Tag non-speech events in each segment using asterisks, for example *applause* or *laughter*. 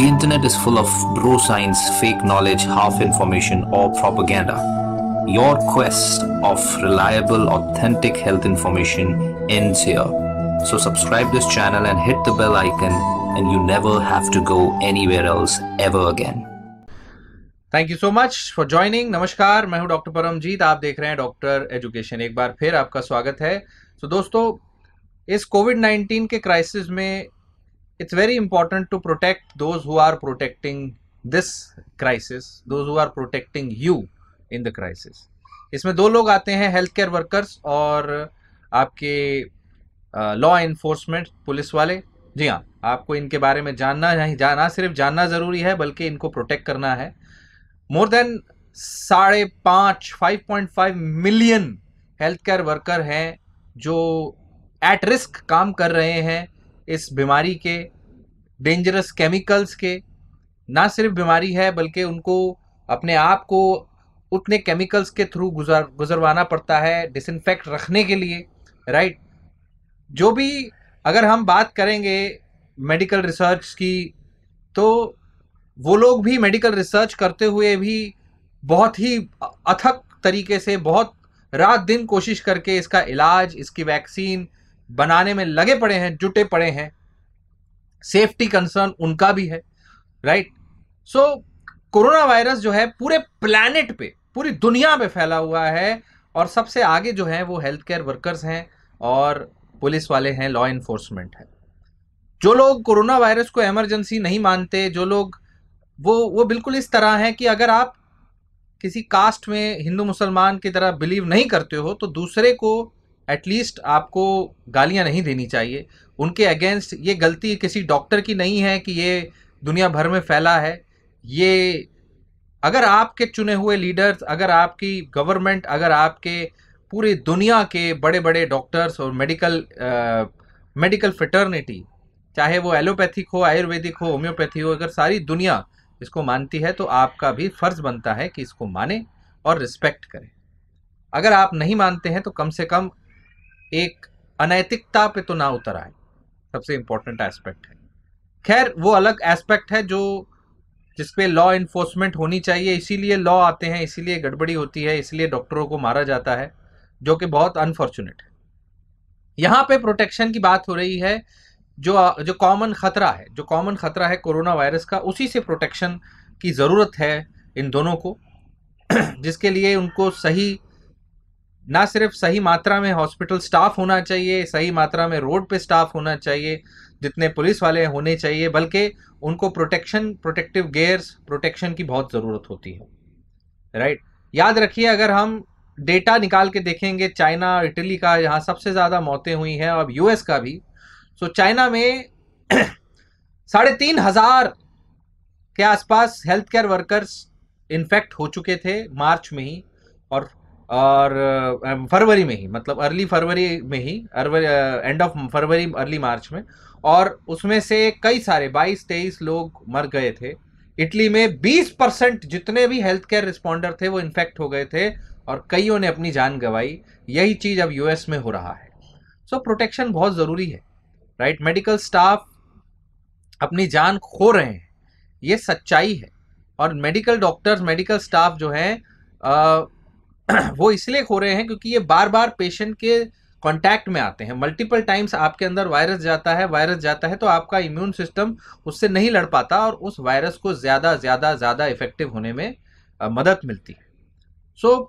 The internet is full of bro science, fake knowledge, half information, or propaganda. Your quest of reliable, authentic health information ends here. So, subscribe this channel and hit the bell icon, and you never have to go anywhere else ever again. Thank you so much for joining नमस्कार मैं हूं doctor Paramjit आप देख रहे हैं doctor education एक बार फिर आपका स्वागत है तो so, दोस्तों इस कोविड 19 के क्राइसिस में it's very important to protect those who are protecting this crisis those who are protecting you in the crisis इसमें दो लोग आते हैं हेल्थ केयर वर्कर्स और आपके लॉ uh, इन्फोर्समेंट पुलिस वाले। जी हाँ आपको इनके बारे में जानना नहीं जाना सिर्फ़ जानना ज़रूरी है बल्कि इनको प्रोटेक्ट करना है। मोर देन साढ़े पाँच five point five million health care worker हैं जो एट रिस्क काम कर रहे हैं। इस बीमारी के डेंजरस केमिकल्स के, ना सिर्फ़ बीमारी है, बल्कि उनको, अपने आप को, उतने केमिकल्स के थ्रू गुजर, गुजरवाना पड़ता है डिसइनफेक्ट रखने के लिए राइट जो भी, अगर हम बात करेंगे मेडिकल रिसर्च की तो वो लोग भी मेडिकल रिसर्च करते हुए भी बहुत ही अथक तरीके से, बहुत रात दिन कोशिश करके इसका इलाज, इसकी वैक्सीन बनाने में लगे पड़े हैं, जुटे पड़े हैं। सेफ्टी कंसर्न उनका भी है राइट सो कोरोना वायरस जो है, पूरे प्लैनेट पे, पूरी दुनिया पे फैला हुआ है और सबसे आगे जो है, वो हेल्थ केयर वर्कर्स हैं और पुलिस वाले हैं लॉ इन्फोर्समेंट है। जो लोग कोरोना वायरस को एमरजेंसी नहीं मानते, जो लोग, वो वो बिल्कुल इस तरह हैं कि अगर आप किसी कास्ट में हिंदू मुसलमान की तरह बिलीव नहीं करते हो तो दूसरे को एटलीस्ट आपको गालियाँ नहीं देनी चाहिए। उनके अगेंस्ट ये गलती किसी डॉक्टर की नहीं है कि ये दुनिया भर में फैला है। ये अगर आपके चुने हुए लीडर्स अगर आपकी गवर्नमेंट अगर आपके पूरी दुनिया के बड़े बड़े डॉक्टर्स और मेडिकल मेडिकल फिटर्निटी चाहे वो एलोपैथिक हो, आयुर्वेदिक हो होम्योपैथी हो, अगर सारी दुनिया इसको मानती है तो आपका भी फ़र्ज़ बनता है कि इसको माने और रिस्पेक्ट करें। अगर आप नहीं मानते हैं तो कम से कम एक अनैतिकता पे तो ना उतर आए। सबसे इंपॉर्टेंट एस्पेक्ट है। खैर, वो अलग एस्पेक्ट है जो जिसपे लॉ इन्फोर्समेंट होनी चाहिए। इसीलिए लॉ आते हैं, इसीलिए गड़बड़ी होती है, इसलिए डॉक्टरों को मारा जाता है, जो कि बहुत अनफॉर्चुनेट है। यहाँ पे प्रोटेक्शन की बात हो रही है, जो जो कॉमन खतरा है, जो कॉमन खतरा है कोरोना वायरस का, उसी से प्रोटेक्शन की ज़रूरत है इन दोनों को। *clears throat* जिसके लिए उनको सही ना सिर्फ़ सही मात्रा में हॉस्पिटल स्टाफ होना चाहिए, सही मात्रा में रोड पे स्टाफ होना चाहिए, जितने पुलिस वाले होने चाहिए, बल्कि उनको प्रोटेक्शन प्रोटेक्टिव गेयर्स प्रोटेक्शन की बहुत ज़रूरत होती है। राइट याद रखिए, अगर हम डेटा निकाल के देखेंगे, चाइना, इटली का यहाँ सबसे ज़्यादा मौतें हुई हैं और यूएस का भी सो चाइना में *clears throat* साढ़े तीन हज़ार के आसपास हेल्थ केयर वर्कर्स इन्फेक्ट हो चुके थे मार्च में ही, और और फरवरी में ही मतलब अर्ली फरवरी में ही एंड ऑफ़ फरवरी अर्ली मार्च में और उसमें से कई सारे 22 तेईस लोग मर गए थे। इटली में 20 परसेंट जितने भी हेल्थ केयर रिस्पॉन्डर थे वो इन्फेक्ट हो गए थे और कईयों ने अपनी जान गंवाई। यही चीज़ अब यूएस में हो रहा है। सो so, प्रोटेक्शन बहुत ज़रूरी है राइट मेडिकल स्टाफ अपनी जान खो रहे हैं। ये सच्चाई है। और मेडिकल डॉक्टर्स मेडिकल स्टाफ जो है *clears throat* वो इसलिए खो रहे हैं क्योंकि ये बार बार पेशेंट के कांटेक्ट में आते हैं। मल्टीपल टाइम्स आपके अंदर वायरस जाता है वायरस जाता है तो आपका इम्यून सिस्टम उससे नहीं लड़ पाता और उस वायरस को ज़्यादा ज़्यादा ज़्यादा इफ़ेक्टिव होने में मदद मिलती है। सो so,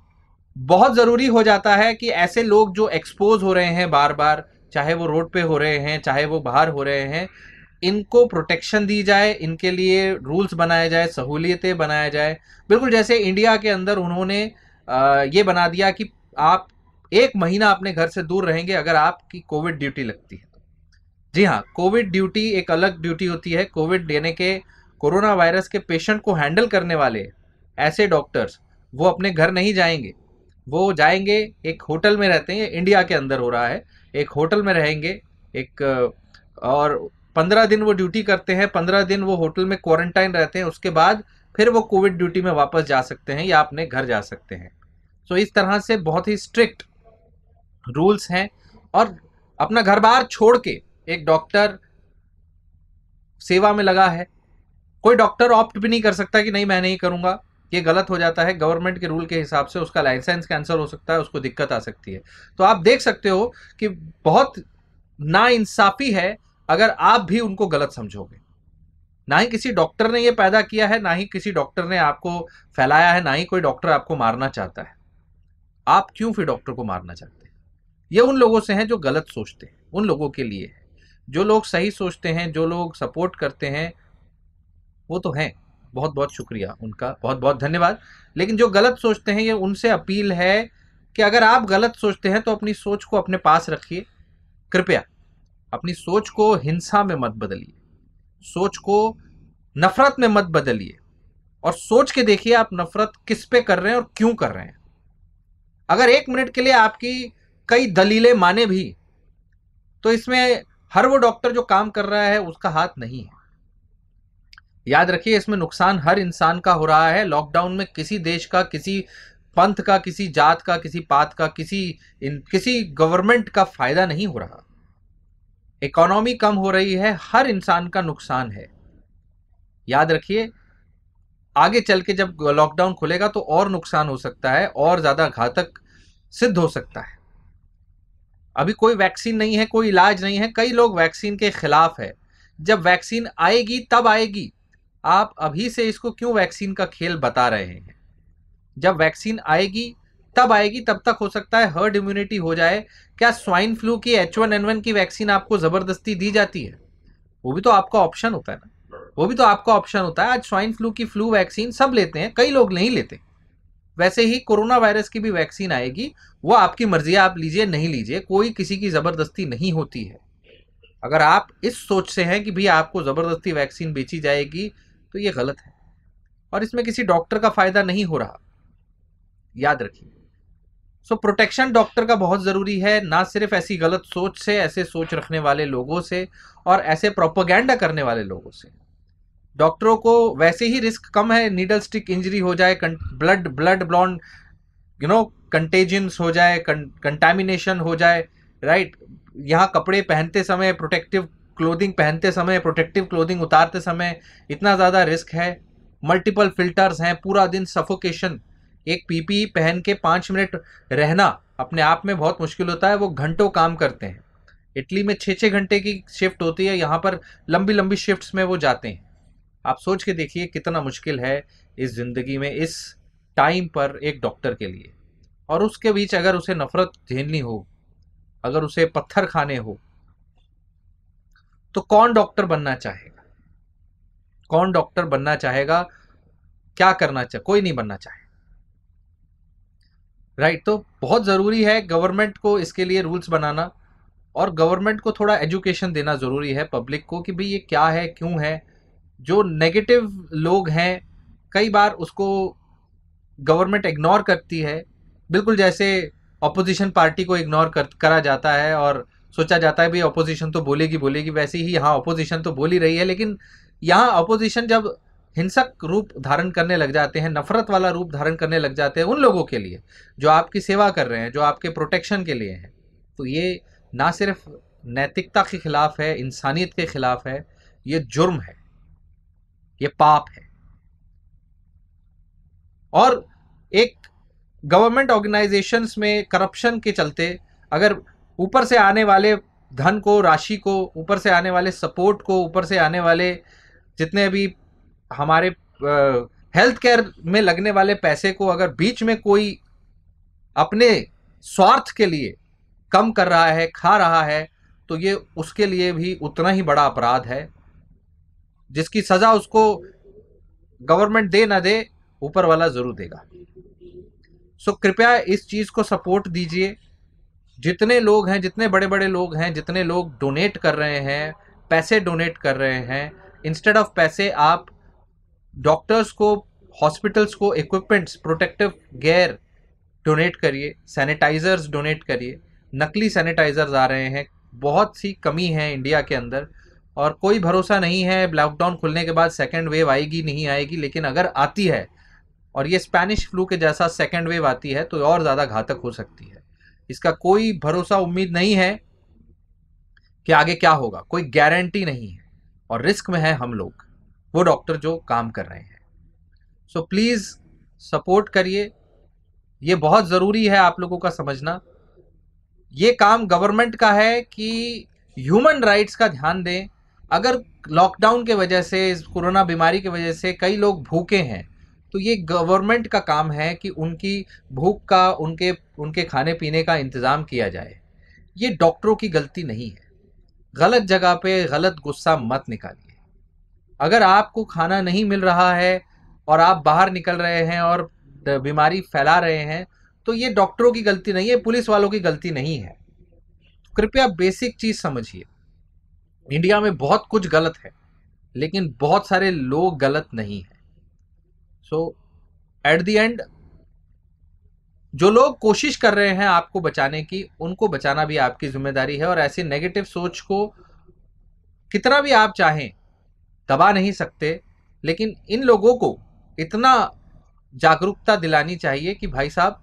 बहुत ज़रूरी हो जाता है कि ऐसे लोग जो एक्सपोज हो रहे हैं बार बार चाहे वो रोड पे हो रहे हैं चाहे वो बाहर हो रहे हैं इनको प्रोटेक्शन दी जाए इनके लिए रूल्स बनाए जाए सहूलियतें बनाया जाए। बिल्कुल जैसे इंडिया के अंदर उन्होंने ये बना दिया कि आप एक महीना अपने घर से दूर रहेंगे अगर आपकी कोविड ड्यूटी लगती है। जी हाँ कोविड ड्यूटी एक अलग ड्यूटी होती है। कोविड देने के, कोरोना वायरस के पेशेंट को हैंडल करने वाले ऐसे डॉक्टर्स, वो अपने घर नहीं जाएँगे। वो जाएँगे, एक होटल में रहते हैं इंडिया के अंदर हो रहा है। एक होटल में रहेंगे, एक, और पंद्रह दिन वो ड्यूटी करते हैं, पंद्रह दिन वो होटल में क्वारंटाइन रहते हैं। उसके बाद फिर वो कोविड ड्यूटी में वापस जा सकते हैं या अपने घर जा सकते हैं। सो इस तरह से बहुत ही स्ट्रिक्ट रूल्स हैं और अपना घर बार छोड़ के एक डॉक्टर सेवा में लगा है। कोई डॉक्टर ऑप्ट भी नहीं कर सकता कि नहीं, मैं नहीं करूँगा। ये गलत हो जाता है। गवर्नमेंट के रूल के हिसाब से उसका लाइसेंस कैंसिल हो सकता है, उसको दिक्कत आ सकती है। तो आप देख सकते हो कि बहुत ना इंसाफी है अगर आप भी उनको गलत समझोगे। ना ही किसी डॉक्टर ने यह पैदा किया है, ना ही किसी डॉक्टर ने आपको फैलाया है, ना ही कोई डॉक्टर आपको मारना चाहता है। आप क्यों फिर डॉक्टर को मारना चाहते हैं? ये उन लोगों से हैं जो गलत सोचते हैं, उन लोगों के लिए। है जो लोग सही सोचते हैं, जो लोग सपोर्ट करते हैं, वो तो हैं। बहुत बहुत शुक्रिया उनका बहुत बहुत धन्यवाद। लेकिन जो गलत सोचते हैं, ये उनसे अपील है कि अगर आप गलत सोचते हैं तो अपनी सोच को अपने पास रखिए। कृपया, अपनी सोच को हिंसा में मत बदलिए। सोच को नफरत में मत बदलिए। और सोच के देखिए आप नफरत किस पे कर रहे हैं और क्यों कर रहे हैं। अगर एक मिनट के लिए आपकी कई दलीलें माने भी तो इसमें हर वो डॉक्टर जो काम कर रहा है, उसका हाथ नहीं है। याद रखिए, इसमें नुकसान हर इंसान का हो रहा है। लॉकडाउन में किसी देश का, किसी पंथ का, किसी जात का, किसी पात का, किसी इन, किसी गवर्नमेंट का फ़ायदा नहीं हो रहा। इकोनॉमी कम हो रही है, हर इंसान का नुकसान है। याद रखिए, आगे चल के जब लॉकडाउन खुलेगा तो और नुकसान हो सकता है, और ज़्यादा घातक सिद्ध हो सकता है। अभी कोई वैक्सीन नहीं है, कोई इलाज नहीं है, कई लोग वैक्सीन के खिलाफ है। जब वैक्सीन आएगी, तब आएगी। आप अभी से इसको क्यों वैक्सीन का खेल बता रहे हैं? जब वैक्सीन आएगी तब आएगी, तब तक हो सकता है हर्ड इम्यूनिटी हो जाए। क्या स्वाइन फ्लू की एच वन एन वन की वैक्सीन आपको ज़बरदस्ती दी जाती है? वो भी तो आपका ऑप्शन होता है ना। वो भी तो आपका ऑप्शन होता है। आज स्वाइन फ्लू की फ्लू वैक्सीन सब लेते हैं, कई लोग नहीं लेते। वैसे ही कोरोना वायरस की भी वैक्सीन आएगी, वो आपकी मर्ज़ी आप लीजिए, नहीं लीजिए, कोई किसी की ज़बरदस्ती नहीं होती है। अगर आप इस सोच से हैं कि भाई आपको ज़बरदस्ती वैक्सीन बेची जाएगी तो ये गलत है। और इसमें किसी डॉक्टर का फ़ायदा नहीं हो रहा। याद रखिए। सो प्रोटेक्शन डॉक्टर का बहुत ज़रूरी है, ना सिर्फ़ ऐसी गलत सोच से, ऐसे सोच रखने वाले लोगों से और ऐसे प्रोपोगेंडा करने वाले लोगों से। डॉक्टरों को वैसे ही रिस्क कम है नीडल स्टिक इंजरी हो जाए blood blood blonde you know contagions हो जाए कंटामिनेशन हो जाए राइट यहाँ कपड़े पहनते समय प्रोटेक्टिव क्लोथिंग पहनते समय प्रोटेक्टिव क्लोथिंग उतारते समय इतना ज़्यादा रिस्क है। मल्टीपल फिल्टर्स हैं, पूरा दिन सफोकेशन एक पीपी पहन के पाँच मिनट रहना अपने आप में बहुत मुश्किल होता है, वो घंटों काम करते हैं। इटली में छः छः घंटे की शिफ्ट होती है, यहाँ पर लंबी लंबी शिफ्ट्स में वो जाते हैं। आप सोच के देखिए कितना मुश्किल है इस ज़िंदगी में, इस टाइम पर एक डॉक्टर के लिए। और उसके बीच अगर उसे नफरत झेलनी हो, अगर उसे पत्थर खाने हो तो कौन डॉक्टर बनना चाहेगा? कौन डॉक्टर बनना चाहेगा? क्या करना चाहे कोई नहीं बनना चाहे राइट तो बहुत ज़रूरी है गवर्नमेंट को इसके लिए रूल्स बनाना और गवर्नमेंट को थोड़ा एजुकेशन देना ज़रूरी है पब्लिक को कि भाई ये क्या है क्यों है? जो नेगेटिव लोग हैं कई बार उसको गवर्नमेंट इग्नोर करती है। बिल्कुल जैसे अपोजिशन पार्टी को इग्नोर कर, करा जाता है और सोचा जाता है भाई अपोजिशन तो बोलेगी बोलेगी। वैसे ही यहाँ अपोजिशन तो बोल ही रही है लेकिन यहाँ अपोजिशन जब हिंसक रूप धारण करने लग जाते हैं, नफरत वाला रूप धारण करने लग जाते हैं उन लोगों के लिए, जो आपकी सेवा कर रहे हैं, जो आपके प्रोटेक्शन के लिए हैं। तो ये ना सिर्फ़ नैतिकता के खिलाफ है, इंसानियत के खिलाफ है, ये जुर्म है, ये पाप है। और एक गवर्नमेंट ऑर्गेनाइजेशंस में करप्शन के चलते, अगर ऊपर से आने वाले धन को, राशि को, ऊपर से आने वाले सपोर्ट को, ऊपर से आने वाले जितने भी हमारे हेल्थ केयर में लगने वाले पैसे को अगर बीच में कोई अपने स्वार्थ के लिए कम कर रहा है, खा रहा है तो ये उसके लिए भी उतना ही बड़ा अपराध है, जिसकी सजा उसको गवर्नमेंट दे ना दे, ऊपर वाला ज़रूर देगा। सो कृपया इस चीज़ को सपोर्ट दीजिए। जितने लोग हैं, जितने बड़े बड़े लोग हैं, जितने लोग डोनेट कर रहे हैं, पैसे डोनेट कर रहे हैं इंस्टेड ऑफ़ पैसे आप डॉक्टर्स को हॉस्पिटल्स को इक्विपमेंट्स प्रोटेक्टिव गेयर डोनेट करिए सैनिटाइजर्स डोनेट करिए। नकली सैनिटाइजर्स आ रहे हैं। बहुत सी कमी है इंडिया के अंदर और कोई भरोसा नहीं है। लॉकडाउन खुलने के बाद सेकेंड वेव आएगी, नहीं आएगी, लेकिन अगर आती है और ये स्पेनिश फ्लू के जैसा सेकेंड वेव आती है तो और ज़्यादा घातक हो सकती है। इसका कोई भरोसा, उम्मीद नहीं है कि आगे क्या होगा। कोई गारंटी नहीं है और रिस्क में है हम लोग। वो डॉक्टर जो काम कर रहे हैं। सो प्लीज़ सपोर्ट करिए। ये बहुत ज़रूरी है आप लोगों का समझना। ये काम गवर्नमेंट का है कि ह्यूमन राइट्स का ध्यान दें। अगर लॉकडाउन के वजह से, इस कोरोना बीमारी की वजह से कई लोग भूखे हैं तो ये गवर्नमेंट का काम है कि उनकी भूख का, उनके उनके खाने पीने का इंतज़ाम किया जाए। ये डॉक्टरों की गलती नहीं है। गलत जगह पे गलत गुस्सा मत निकालिए। अगर आपको खाना नहीं मिल रहा है और आप बाहर निकल रहे हैं और बीमारी फैला रहे हैं तो ये डॉक्टरों की गलती नहीं है, पुलिस वालों की गलती नहीं है। कृपया बेसिक चीज़ समझिए। इंडिया में बहुत कुछ गलत है, लेकिन बहुत सारे लोग गलत नहीं है। सो एट द एंड जो लोग कोशिश कर रहे हैं आपको बचाने की, उनको बचाना भी आपकी ज़िम्मेदारी है और ऐसी नेगेटिव सोच को कितना भी आप चाहें दबा नहीं सकते, लेकिन इन लोगों को इतना जागरूकता दिलानी चाहिए कि भाई साहब,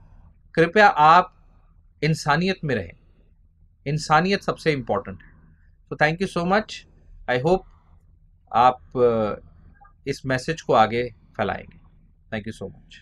कृपया आप इंसानियत में रहें। इंसानियत सबसे इंपॉर्टेंट है। तो thank you so much I hope आप इस मैसेज को आगे फैलाएँगे। Thank you so much